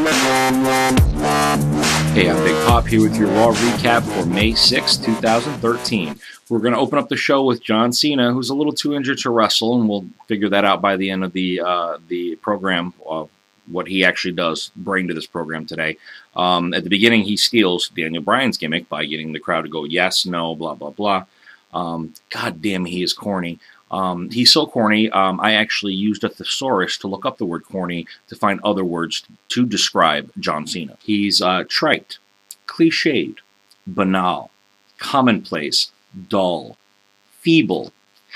Hey, I'm Big Pop here with your Raw recap for May 6, 2013. We're going to open up the show with John Cena, who's a little too injured to wrestle, and we'll figure that out by the end of the uh, the program. Uh, what he actually does bring to this program today. Um, at the beginning, he steals Daniel Bryan's gimmick by getting the crowd to go yes, no, blah blah blah. Um, God damn, he is corny. Um, he's so corny. Um, I actually used a thesaurus to look up the word corny to find other words to describe John Cena. He's uh, trite, cliched, banal, commonplace, dull, feeble,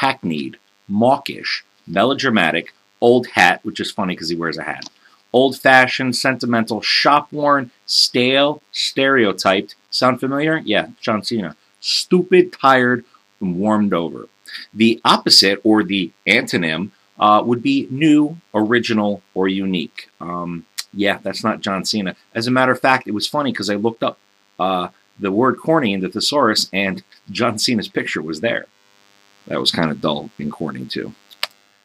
hackneyed, mawkish, melodramatic, old hat, which is funny because he wears a hat, old fashioned, sentimental, shop worn, stale, stereotyped. Sound familiar? Yeah, John Cena. Stupid, tired, warmed over. The opposite, or the antonym, uh, would be new, original, or unique. Um, yeah, that's not John Cena. As a matter of fact, it was funny because I looked up uh, the word corny in the thesaurus, and John Cena's picture was there. That was kind of dull and corny, too.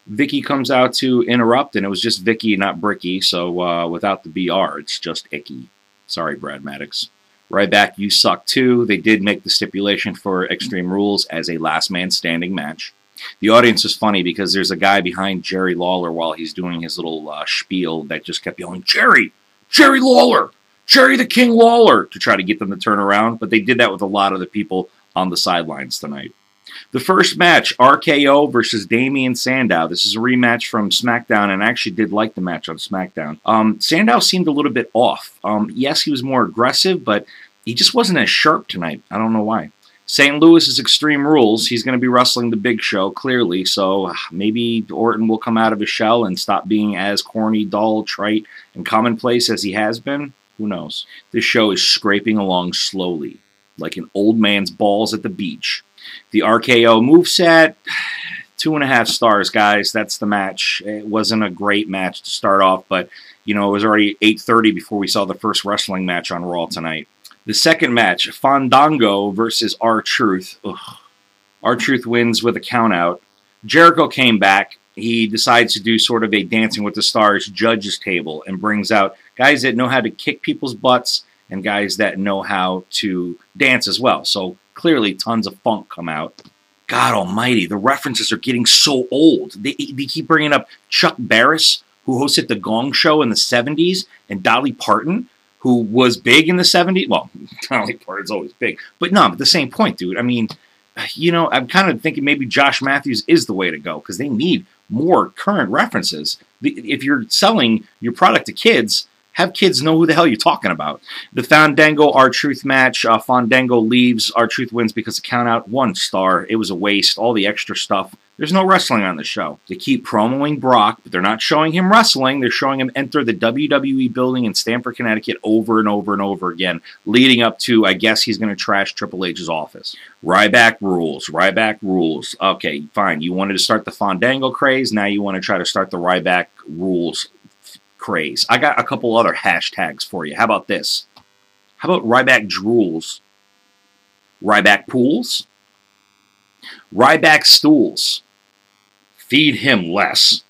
Vicky comes out to interrupt, and it was just Vicky, not Bricky, so uh, without the BR, it's just Icky. Sorry, Brad Maddox. Ryback, you suck too. They did make the stipulation for Extreme Rules as a last man standing match. The audience is funny because there's a guy behind Jerry Lawler while he's doing his little uh, spiel that just kept yelling, Jerry! Jerry Lawler! Jerry the King Lawler! to try to get them to turn around, but they did that with a lot of the people on the sidelines tonight. The first match, RKO versus Damien Sandow. This is a rematch from SmackDown, and I actually did like the match on SmackDown. Um, Sandow seemed a little bit off. Um, yes, he was more aggressive, but he just wasn't as sharp tonight. I don't know why. St. Louis is Extreme Rules. He's going to be wrestling the big show, clearly, so maybe Orton will come out of his shell and stop being as corny, dull, trite, and commonplace as he has been. Who knows? This show is scraping along slowly, like an old man's balls at the beach. The RKO moveset, two and a half stars, guys. That's the match. It wasn't a great match to start off, but you know it was already 8:30 before we saw the first wrestling match on Raw tonight. The second match, Fandango versus R-Truth. R-Truth wins with a countout. Jericho came back. He decides to do sort of a Dancing with the Stars judges table and brings out guys that know how to kick people's butts and guys that know how to dance as well. So clearly, tons of funk come out. God Almighty, the references are getting so old. They, they keep bringing up Chuck Barris, who hosted the Gong Show in the '70s, and Dolly Parton, who was big in the '70s. Well, Dolly Parton's always big, but no, but the same point, dude. I mean, you know, I'm kind of thinking maybe Josh Matthews is the way to go because they need more current references. If you're selling your product to kids, have kids know who the hell you're talking about. The Fandango R-Truth match, uh, Fandango leaves, R-Truth wins because of count out, one star. It was a waste, all the extra stuff. There's no wrestling on the show. They keep promoting Brock, but they're not showing him wrestling. They're showing him enter the WWE building in Stamford, Connecticut over and over and over again, leading up to, I guess he's going to trash Triple H's office. Ryback rules. Ryback rules. Okay, fine. You wanted to start the Fandango craze. Now you want to try to start the Ryback rules craze. I got a couple other hashtags for you. How about this? How about Ryback drools? Ryback pools? Ryback stools. Feed him less.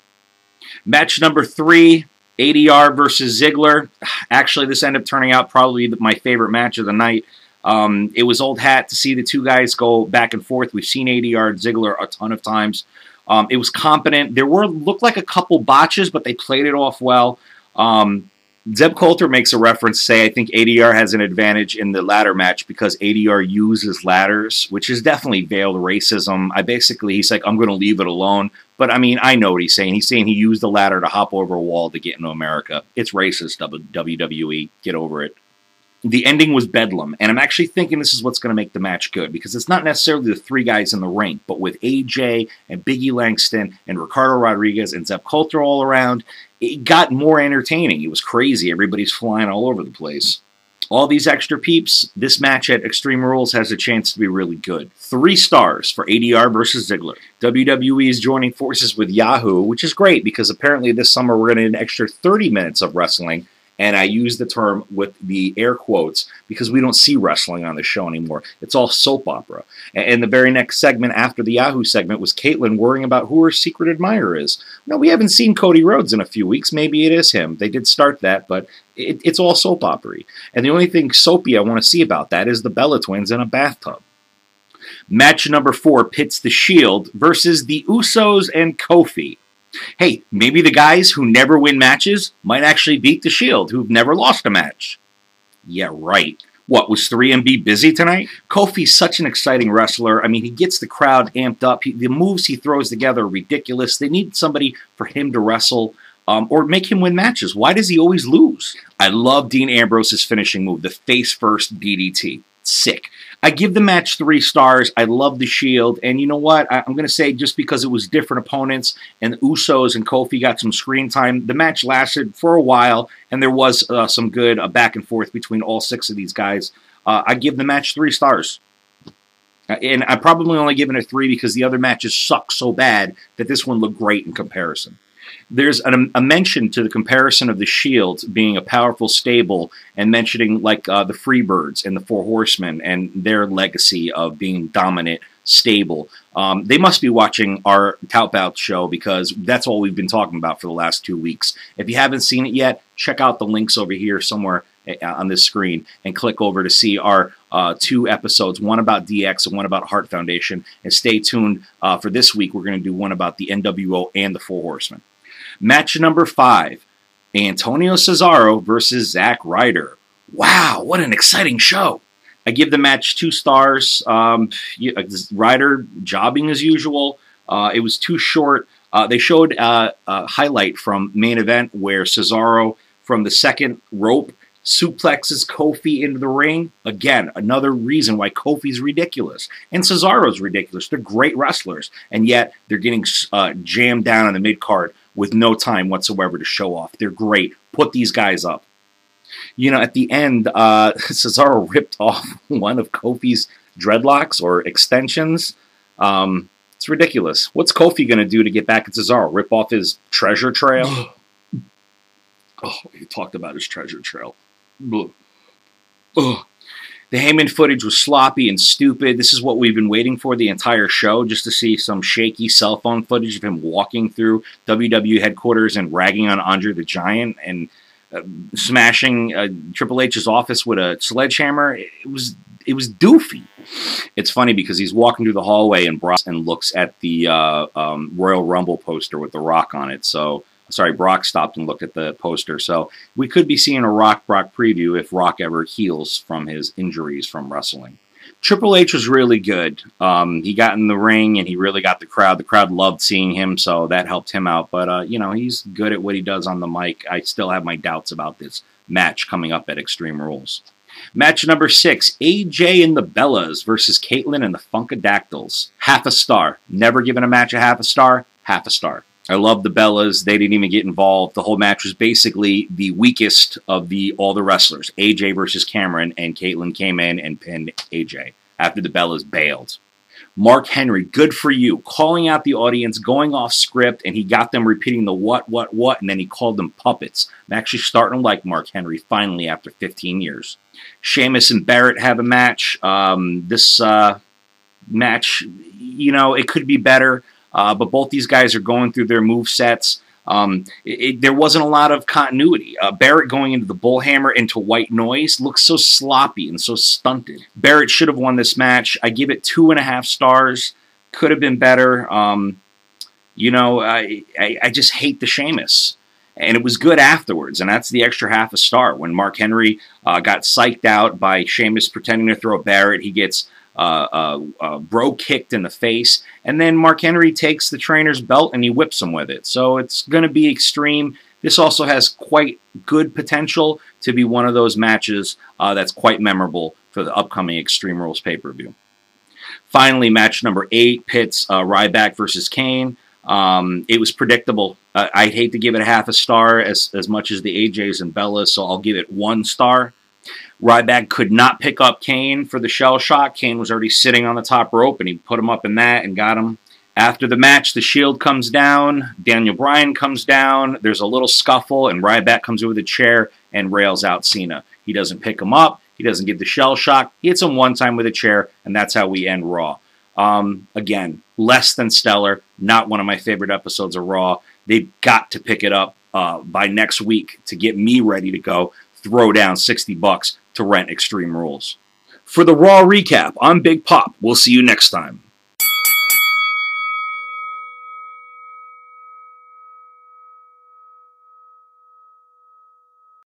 Match number three, ADR versus Ziggler. Actually, this ended up turning out probably my favorite match of the night. Um, it was old hat to see the two guys go back and forth. We've seen ADR and Ziggler a ton of times. Um, it was competent. There were looked like a couple botches, but they played it off well. Um, Zeb Colter makes a reference, say, I think ADR has an advantage in the ladder match because ADR uses ladders, which is definitely veiled racism. I basically, he's like, I'm going to leave it alone. But I mean, I know what he's saying. He's saying he used the ladder to hop over a wall to get into America. It's racist, WWE. Get over it the ending was bedlam, and I'm actually thinking this is what's going to make the match good because it's not necessarily the three guys in the ring, but with AJ and Biggie Langston and Ricardo Rodriguez and Zeb Colter all around, it got more entertaining. It was crazy. Everybody's flying all over the place. All these extra peeps, this match at Extreme Rules has a chance to be really good. Three stars for ADR versus Ziggler. WWE is joining forces with Yahoo, which is great because apparently this summer we're going to get an extra 30 minutes of wrestling And I use the term with the air quotes because we don't see wrestling on the show anymore. It's all soap opera. And the very next segment after the Yahoo segment was Kaitlyn worrying about who her secret admirer is. No, we haven't seen Cody Rhodes in a few weeks. Maybe it is him. They did start that, but it, it's all soap opera. And the only thing soapy I want to see about that is the Bella twins in a bathtub. Match number four pits the Shield versus the Usos and Kofi. Hey, maybe the guys who never win matches might actually beat the Shield, who've never lost a match. Yeah, right. What, was 3MB busy tonight? Kofi's such an exciting wrestler. I mean, he gets the crowd amped up. He, the moves he throws together are ridiculous. They need somebody for him to wrestle um, or make him win matches. Why does he always lose? I love Dean Ambrose's finishing move, the face first DDT. Sick. I give the match three stars. I love the Shield, and you know what? I, am going to say just because it was different opponents and Usos and Kofi got some screen time, the match lasted for a while, and there was uh, some good uh, back and forth between all six of these guys. Uh, I give the match three stars. Uh, and I'm probably only giving it three because the other matches suck so bad that this one looked great in comparison there's an, a mention to the comparison of the Shield being a powerful stable and mentioning like uh, the Freebirds and the Four Horsemen and their legacy of being dominant stable. Um, they must be watching our Out show because that's all we've been talking about for the last two weeks. If you haven't seen it yet, check out the links over here somewhere uh, on this screen and click over to see our uh, two episodes, one about DX and one about Heart Foundation. And stay tuned uh, for this week. We're going to do one about the NWO and the Four Horsemen. Match number five Antonio Cesaro versus Zack Ryder. Wow, what an exciting show! I give the match two stars. Um, uh, Ryder jobbing as usual. Uh, it was too short. Uh, they showed uh, a highlight from main event where Cesaro from the second rope suplexes Kofi into the ring. Again, another reason why Kofi's ridiculous and Cesaro's ridiculous. They're great wrestlers, and yet they're getting uh, jammed down in the mid card with no time whatsoever to show off. They're great. Put these guys up. You know, at the end, uh, Cesaro ripped off one of Kofi's dreadlocks or extensions. Um, it's ridiculous. What's Kofi going to do to get back at Cesaro? Rip off his treasure trail? oh, he talked about his treasure trail. Ugh. The Heyman footage was sloppy and stupid. This is what we've been waiting for the entire show, just to see some shaky cell phone footage of him walking through WWE headquarters and ragging on Andre the Giant and uh, smashing uh, Triple H's office with a sledgehammer. It was it was doofy. It's funny because he's walking through the hallway and Brock and looks at the uh, um, Royal Rumble poster with the Rock on it. So sorry, Brock stopped and looked at the poster. So we could be seeing a Rock Brock preview if Rock ever heals from his injuries from wrestling. Triple H was really good. Um, he got in the ring and he really got the crowd. The crowd loved seeing him, so that helped him out. But, uh, you know, he's good at what he does on the mic. I still have my doubts about this match coming up at Extreme Rules. Match number six AJ and the Bellas versus Kaitlyn and the Funkadactyls. Half a star. Never given a match a half a star. Half a star. I love the Bellas. They didn't even get involved. The whole match was basically the weakest of the all the wrestlers. AJ versus Cameron, and Kaitlyn came in and pinned AJ after the Bellas bailed. Mark Henry, good for you, calling out the audience, going off script, and he got them repeating the what, what, what, and then he called them puppets. I'm actually starting to like Mark Henry finally after 15 years. Sheamus and Barrett have a match. Um, this uh, match, you know, it could be better. Uh, but both these guys are going through their move sets. Um, it, it, there wasn't a lot of continuity. Uh, Barrett going into the Bull Hammer into white noise looks so sloppy and so stunted. Barrett should have won this match. I give it two and a half stars. Could have been better. Um, you know, I, I, I just hate the Sheamus. And it was good afterwards, and that's the extra half a star. When Mark Henry uh, got psyched out by Sheamus pretending to throw a Barrett, he gets uh, uh, uh, brogue kicked in the face, and then Mark Henry takes the trainer's belt and he whips him with it. So it's going to be extreme. This also has quite good potential to be one of those matches uh, that's quite memorable for the upcoming Extreme Rules pay per view. Finally, match number eight pits uh, Ryback versus Kane. Um, it was predictable. I'd hate to give it a half a star as, as much as the AJs and Bellas, so I'll give it one star. Ryback could not pick up Kane for the shell shock. Kane was already sitting on the top rope, and he put him up in that and got him. After the match, the Shield comes down. Daniel Bryan comes down. There's a little scuffle, and Ryback comes over the chair and rails out Cena. He doesn't pick him up. He doesn't get the shell shock. He hits him one time with a chair, and that's how we end Raw. Um, again, less than stellar. Not one of my favorite episodes of Raw. They've got to pick it up uh, by next week to get me ready to go throw down 60 bucks to rent Extreme Rules. For the Raw recap, I'm Big Pop. We'll see you next time.